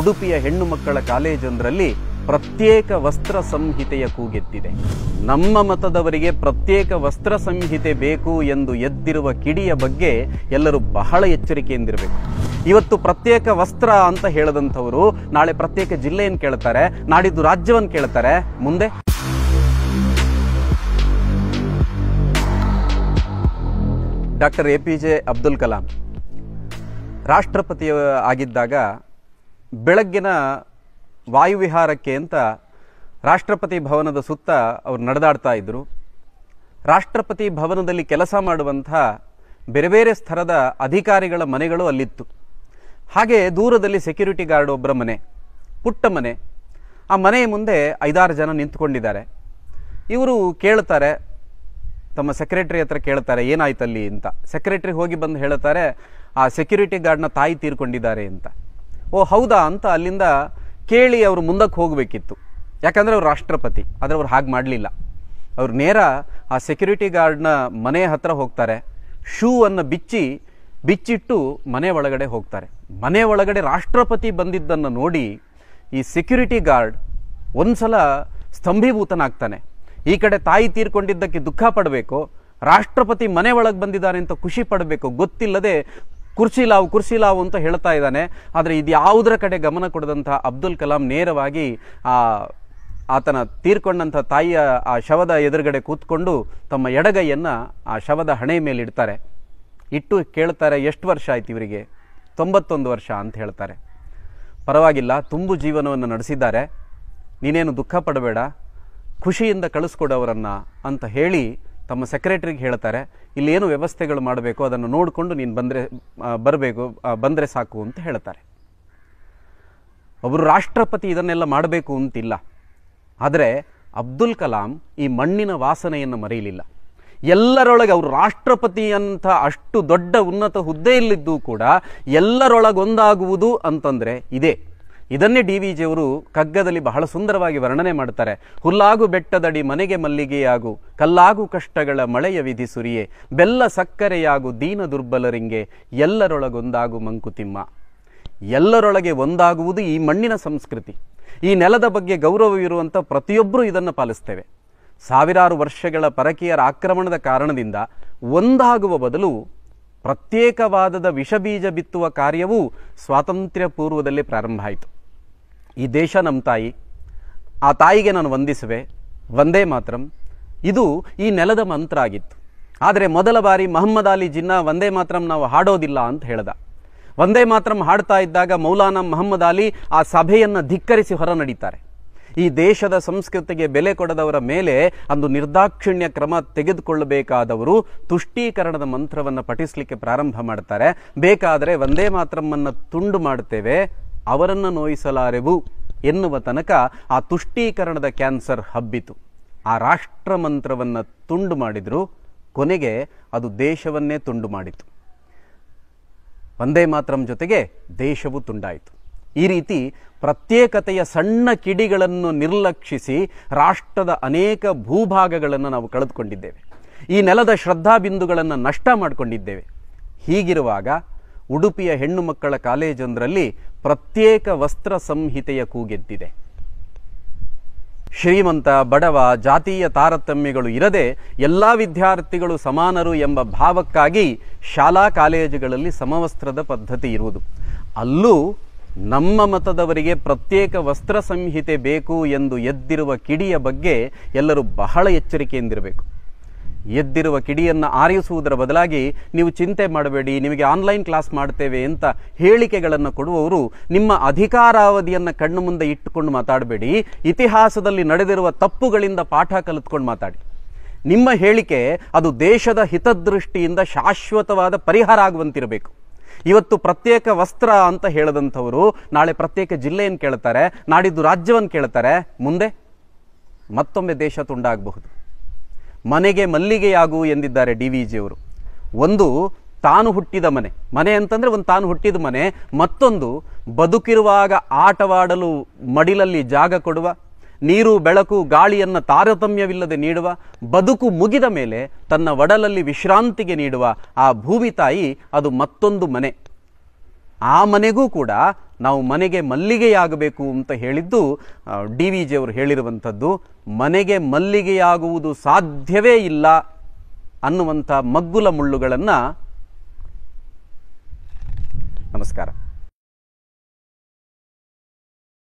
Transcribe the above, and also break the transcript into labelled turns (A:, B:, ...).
A: ಉಡುಪಿಯ ಹೆಣ್ಣು ಮಕ್ಕಳ ಕಾಲೇಜೊಂದರಲ್ಲಿ ಪ್ರತ್ಯೇಕ ವಸ್ತ್ರ ಸಂಹಿತೆಯ ಕೂಗೆತ್ತಿದೆ. ನಮ್ಮ ಮತದವರಿಗೆ ಪ್ರತ್ಯೇಕ ವಸ್ತ್ರ ಸಂಹಿತೆ ಬೇಕು ಎಂದು ಎದ್ದಿರುವ ಕಿಡಿಯ ಬಗ್ಗೆ ಎಲ್ಲರೂ ಬಹಳ ಎಚ್ಚರಿಕೆಯಿಂದಿರಬೇಕು. ಇವತ್ತು ಪ್ರತ್ಯೇಕ ವಸ್ತ್ರ ಅಂತ ಹೇಳದಂಥವರು ನಾಳೆ ಪ್ರತ್ಯೇಕ ಜಿಲ್ಲೆಯನ್ನು ಕೇಳ್ತಾರೆ, ನಾಡಿದ್ದು ರಾಜ್ಯವನ್ನು ಕೇಳ್ತಾರೆ. ಮುಂದೆ? Doctor A P J Abdul Kalam. ರಾಷ್ಟ್ರಪತಿ ಆಗಿದ್ದಾಗ ಬೆಳಗ್ಗಿನ ವಾಯುವಿಹಾರಕ್ಕೆ ಅಂತ ರಾಷ್ಟ್ರಪತಿ ಭವನದ ಸುತ್ತ ಅವರು ನಡೆದಾಡ್ತಾ ಇದ್ದರು ರಾಷ್ಟ್ರಪತಿ ಭವನದಲ್ಲಿ ಕೆಲಸ ಮಾಡುವಂಥ ಬೇರೆ ಬೇರೆ ಸ್ಥರದ ಅಧಿಕಾರಿಗಳ ಮನೆಗಳು ಅಲ್ಲಿತ್ತು. ಹಾಗೆ ದೂರದಲ್ಲಿ ಸೆಕ್ಯೂರಿಟಿ ಗಾರ್ಡ್ ಒಬ್ಬರ ಮನೆ, ಪುಟ್ಟ ಮನೆ. ಆ ಮನೆಯ ಮುಂದೆ ಐದಾರು ಜನ ನಿಂತ್ಕೊಂಡಿದ್ದಾರೆ. ಇವರು ಕೇಳ್ತಾರೆ, ತಮ್ಮ ಸೆಕ್ರೆಟ್ರಿ ಹತ್ರ ಕೇಳ್ತಾರೆ, ಏನಾಯ್ತಲ್ಲಿ ಅಂತ. ಸೆಕ್ರೆಟ್ರಿ ಹೋಗಿ ಬಂದು ಹೇಳ್ತಾರೆ ಆ ಸೆಕ್ಯೂರಿಟಿ ಗಾರ್ಡ್ನ ತಾಯಿ ತೀರ್ಕೊಂಡಿದ್ದಾರೆ ಅಂತ. ಓ, ಹೌದಾ ಅಂತ ಅಲ್ಲಿಂದ ಕೇಳಿ ಅವರು ಮುಂದಕ್ಕೆ ಹೋಗಬೇಕಿತ್ತು. ಯಾಕಂದರೆ ಅವರು ರಾಷ್ಟ್ರಪತಿ, ಆದರೆ ಅವ್ರು ಹಾಗೆ ಮಾಡಲಿಲ್ಲ. ಅವ್ರು ನೇರ ಆ ಸೆಕ್ಯೂರಿಟಿ ಗಾರ್ಡ್ನ ಮನೆ ಹತ್ರ ಹೋಗ್ತಾರೆ. ಶೂ ಅನ್ನು ಬಿಚ್ಚಿ, ಬಿಚ್ಚಿಟ್ಟು ಮನೆ ಒಳಗಡೆ ಹೋಗ್ತಾರೆ. ಮನೆ ಒಳಗಡೆ ರಾಷ್ಟ್ರಪತಿ ಬಂದಿದ್ದನ್ನು ನೋಡಿ ಈ ಸೆಕ್ಯೂರಿಟಿ ಗಾರ್ಡ್ ಒಂದ್ಸಲ ಸ್ತಂಭೀಭೂತನಾಗ್ತಾನೆ. ಈ ಕಡೆ ತಾಯಿ ತೀರ್ಕೊಂಡಿದ್ದಕ್ಕೆ ದುಃಖ ಪಡಬೇಕು, ರಾಷ್ಟ್ರಪತಿ ಮನೆ ಒಳಗೆ ಬಂದಿದ್ದಾರೆ ಅಂತ ಖುಷಿ ಪಡಬೇಕು ಗೊತ್ತಿಲ್ಲದೆ ಕುರ್ಚಿ ಲಾವು ಕುರ್ಚಿ ಲಾವು ಅಂತ ಹೇಳ್ತಾ ಇದ್ದಾನೆ. ಆದರೆ ಇದು ಯಾವುದರ ಕಡೆ ಗಮನ ಕೊಡದಂಥ ಅಬ್ದುಲ್ ಕಲಾಂ ನೇರವಾಗಿ, ಆ, ಆತನ ತೀರ್ಕೊಂಡಂಥ ತಾಯಿಯ, ಆ ಶವದ ಎದುರುಗಡೆ ಕೂತ್ಕೊಂಡು ತಮ್ಮ ಎಡಗೈಯನ್ನು ಆ ಶವದ ಹಣೆ ಮೇಲೆ ಇಡ್ತಾರೆ ಇಟ್ಟು ಕೇಳ್ತಾರೆ, ಎಷ್ಟು ವರ್ಷ ಆಯ್ತು ಇವರಿಗೆ? ತೊಂಬತ್ತೊಂದು ವರ್ಷ ಅಂತ ಹೇಳ್ತಾರೆ. ಪರವಾಗಿಲ್ಲ, ತುಂಬು ಜೀವನವನ್ನು ನಡೆಸಿದ್ದಾರೆ. ನೀನೇನು ದುಃಖ ಪಡಬೇಡ, ಖುಷಿಯಿಂದ ಕಳಿಸ್ಕೊಡೋವರನ್ನು ಅಂತ ಹೇಳಿ ತಮ್ಮ ಸೆಕ್ರೆಟರಿಗೆ ಹೇಳ್ತಾರೆ, ಇಲ್ಲೇನು ವ್ಯವಸ್ಥೆಗಳು ಮಾಡಬೇಕು, ಅದನ್ನು ನೋಡಿಕೊಂಡು ನೀನು ಬಂದರೆ ಬರಬೇಕು ಬಂದರೆ ಸಾಕು ಅಂತ ಹೇಳ್ತಾರೆ. ಒಬ್ಬರು ರಾಷ್ಟ್ರಪತಿ ಇದನ್ನೆಲ್ಲ ಮಾಡಬೇಕು ಅಂತಿಲ್ಲ. ಆದರೆ ಅಬ್ದುಲ್ ಕಲಾಂ ಈ ಮಣ್ಣಿನ ವಾಸನೆಯನ್ನು ಮರೆಯಲಿಲ್ಲ. ಎಲ್ಲರೊಳಗೆ ಅವರು ರಾಷ್ಟ್ರಪತಿ ಅಂತ ಅಷ್ಟು ದೊಡ್ಡ ಉನ್ನತ ಹುದ್ದೆಯಲ್ಲಿದ್ದು ಕೂಡ ಎಲ್ಲರೊಳಗೊಂದಾಗುವುದು ಅಂತಂದರೆ ಇದೇ. ಇದನ್ನೇ ಡಿ ವಿ ಜಿಯವರು ಕಗ್ಗದಲ್ಲಿ ಬಹಳ ಸುಂದರವಾಗಿ ವರ್ಣನೆ ಮಾಡ್ತಾರೆ ಹುಲ್ಲಾಗು ಬೆಟ್ಟದಡಿ ಮನೆಗೆ ಮಲ್ಲಿಗೆಯಾಗು, ಕಲ್ಲಾಗು ಕಷ್ಟಗಳ ಮಳೆಯ ವಿಧಿ ಸುರಿಯೇ, ಬೆಲ್ಲ ಸಕ್ಕರೆಯಾಗು ದೀನ ದುರ್ಬಲರಿಂಗೆ, ಎಲ್ಲರೊಳಗೊಂದಾಗು ಮಂಕುತಿಮ್ಮ. ಎಲ್ಲರೊಳಗೆ ಒಂದಾಗುವುದು ಈ ಮಣ್ಣಿನ ಸಂಸ್ಕೃತಿ. ಈ ನೆಲದ ಬಗ್ಗೆ ಗೌರವವಿರುವಂಥ ಪ್ರತಿಯೊಬ್ಬರೂ ಇದನ್ನು ಪಾಲಿಸ್ತೇವೆ. ಸಾವಿರಾರು ವರ್ಷಗಳ ಪರಕೀಯರ ಆಕ್ರಮಣದ ಕಾರಣದಿಂದ ಒಂದಾಗುವ ಬದಲು ಪ್ರತ್ಯೇಕವಾದದ ವಿಷಬೀಜ ಬಿತ್ತುವ ಕಾರ್ಯವೂ ಸ್ವಾತಂತ್ರ್ಯ ಪೂರ್ವದಲ್ಲಿ ಪ್ರಾರಂಭ ಆಯಿತು. ಈ ದೇಶ ನಮ್ಮ ತಾಯಿ, ಆ ತಾಯಿಗೆ ನಾನು ವಂದಿಸುವೆ. ವಂದೇ ಮಾತ್ರಂ. ಇದು ಈ ನೆಲದ ಮಂತ್ರ ಆಗಿತ್ತು. ಆದರೆ ಮೊದಲ ಬಾರಿ ಮೊಹಮ್ಮದ್ ಅಲಿ ಜಿನ್ನಾ ಒಂದೇ ಮಾತ್ರಂ ನಾವು ಹಾಡೋದಿಲ್ಲ ಅಂತ ಹೇಳ್ದ. ವಂದೇ ಮಾತ್ರಂ ಹಾಡ್ತಾ ಇದ್ದಾಗ ಮೌಲಾನಾ ಮೊಹಮ್ಮದ್ ಅಲಿ ಆ ಸಭೆಯನ್ನು ಧಿಕ್ಕರಿಸಿ ಹೊರ ನಡೀತಾರೆ. ಈ ದೇಶದ ಸಂಸ್ಕೃತಿಗೆ ಬೆಲೆ ಕೊಡದವರ ಮೇಲೆ ಅಂದು ನಿರ್ದಾಕ್ಷಿಣ್ಯ ಕ್ರಮ ತೆಗೆದುಕೊಳ್ಳಬೇಕಾದವರು ತುಷ್ಟೀಕರಣದ ಮಂತ್ರವನ್ನು ಪಠಿಸಲಿಕ್ಕೆ ಪ್ರಾರಂಭ ಮಾಡ್ತಾರೆ. ಬೇಕಾದರೆ ಒಂದೇ ಮಾತ್ರಮ್ಮನ್ನು ತುಂಡು ಮಾಡ್ತೇವೆ ಅವರನ್ನು ನೋಯಿಸಲಾರೆವು ಎನ್ನುವ ತನಕ ಆ ತುಷ್ಟೀಕರಣದ ಕ್ಯಾನ್ಸರ್ ಹಬ್ಬಿತು. ಆ ರಾಷ್ಟ್ರ ಮಂತ್ರವನ್ನು ತುಂಡು ಮಾಡಿದ್ರು, ಕೊನೆಗೆ ಅದು ದೇಶವನ್ನೇ ತುಂಡು ಮಾಡಿತು. ಒಂದೇ ಮಾತ್ರಂ ಜೊತೆಗೆ ದೇಶವು ತುಂಡಾಯಿತು. ಈ ರೀತಿ ಪ್ರತ್ಯೇಕತೆಯ ಸಣ್ಣ ಕಿಡಿಗಳನ್ನು ನಿರ್ಲಕ್ಷಿಸಿ ರಾಷ್ಟ್ರದ ಅನೇಕ ಭೂಭಾಗಗಳನ್ನು ನಾವು ಕಳೆದುಕೊಂಡಿದ್ದೇವೆ. ಈ ನೆಲದ ಶ್ರದ್ಧಾಬಿಂದುಗಳನ್ನು ನಷ್ಟ ಮಾಡಿಕೊಂಡಿದ್ದೇವೆ. ಹೀಗಿರುವಾಗ ಉಡುಪಿಯ ಹೆಣ್ಣು ಮಕ್ಕಳ ಕಾಲೇಜೊಂದರಲ್ಲಿ ಪ್ರತ್ಯೇಕ ವಸ್ತ್ರ ಸಂಹಿತೆಯ ಕೂಗೆದ್ದಿದೆ ಶ್ರೀಮಂತ, ಬಡವ, ಜಾತೀಯ ತಾರತಮ್ಯಗಳು ಇರದೆ ಎಲ್ಲ ವಿದ್ಯಾರ್ಥಿಗಳು ಸಮಾನರು ಎಂಬ ಭಾವಕ್ಕಾಗಿ ಶಾಲಾ ಕಾಲೇಜುಗಳಲ್ಲಿ ಸಮವಸ್ತ್ರದ ಪದ್ಧತಿ ಇರುವುದು. ಅಲ್ಲೂ ನಮ್ಮ ಮತದವರಿಗೆ ಪ್ರತ್ಯೇಕ ವಸ್ತ್ರ ಸಂಹಿತೆ ಬೇಕು ಎಂದು ಎದ್ದಿರುವ ಕಿಡಿಯ ಬಗ್ಗೆ ಎಲ್ಲರೂ ಬಹಳ ಎಚ್ಚರಿಕೆಯಿಂದಿರಬೇಕು. ಎದ್ದಿರುವ ಕಿಡಿಯನ್ನು ಆರಿಸುವುದರ ಬದಲಾಗಿ ನೀವು ಚಿಂತೆ ಮಾಡಬೇಡಿ, ನಿಮಗೆ ಆನ್ಲೈನ್ ಕ್ಲಾಸ್ ಮಾಡ್ತೇವೆ ಅಂತ ಹೇಳಿಕೆಗಳನ್ನು ಕೊಡುವವರು ನಿಮ್ಮ ಅಧಿಕಾರಾವಧಿಯನ್ನು ಕಣ್ಣು ಮುಂದೆ ಇಟ್ಟುಕೊಂಡು ಮಾತಾಡಬೇಡಿ, ಇತಿಹಾಸದಲ್ಲಿ ನಡೆದಿರುವ ತಪ್ಪುಗಳಿಂದ ಪಾಠ ಕಲಿತ್ಕೊಂಡು ಮಾತಾಡಿ. ನಿಮ್ಮ ಹೇಳಿಕೆ ಅದು ದೇಶದ ಹಿತದೃಷ್ಟಿಯಿಂದ ಶಾಶ್ವತವಾದ ಪರಿಹಾರ ಆಗುವಂತಿರಬೇಕು. ಇವತ್ತು ಪ್ರತ್ಯೇಕ ವಸ್ತ್ರ ಅಂತ ಹೇಳದಂಥವರು ನಾಳೆ ಪ್ರತ್ಯೇಕ ಜಿಲ್ಲೆಯನ್ನು ಕೇಳ್ತಾರೆ, ನಾಡಿದ್ದು ರಾಜ್ಯವನ್ನು ಕೇಳ್ತಾರೆ, ಮುಂದೆ ಮತ್ತೊಮ್ಮೆ ದೇಶ ತುಂಡಾಗಬಹುದು. ಮನೆಗೆ ಮಲ್ಲಿಗೆಯಾಗು ಎಂದಿದ್ದಾರೆ ಡಿ ವಿ ಜಿಯವರು. ಒಂದು ತಾನು ಹುಟ್ಟಿದ ಮನೆ. ಮನೆ ಅಂತಂದ್ರೆ ಒಂದು ತಾನು ಹುಟ್ಟಿದ ಮನೆ. ಮತ್ತೊಂದು, ಬದುಕಿರುವಾಗ ಆಟವಾಡಲು ಮಡಿಲಲ್ಲಿ ಜಾಗ ಕೊಡುವ, ನೀರು, ಬೆಳಕು, ಗಾಳಿಯನ್ನು ತಾರತಮ್ಯವಿಲ್ಲದೆ ನೀಡುವ, ಬದುಕು ಮುಗಿದ ಮೇಲೆ ತನ್ನ ಒಡಲಲ್ಲಿ ವಿಶ್ರಾಂತಿಗೆ ನೀಡುವ ಆ ಭೂಮಿ ತಾಯಿ ಅದು ಮತ್ತೊಂದು ಮನೆ. ಆ ಮನೆಗೂ ಕೂಡ ನಾವು ಮನೆಗೆ ಮಲ್ಲಿಗೆಯಾಗಬೇಕು ಅಂತ ಹೇಳಿದ್ದು ಡಿ ವಿ ಜಿಯವರು ಹೇಳಿರುವಂಥದ್ದು, ಮನೆಗೆ ಮಲ್ಲಿಗೆಯಾಗುವುದು ಸಾಧ್ಯವೇ ಇಲ್ಲ ಅನ್ನುವಂಥ ಮಗ್ಗುಲ ಮುಳ್ಳುಗಳನ್ನು. ನಮಸ್ಕಾರ.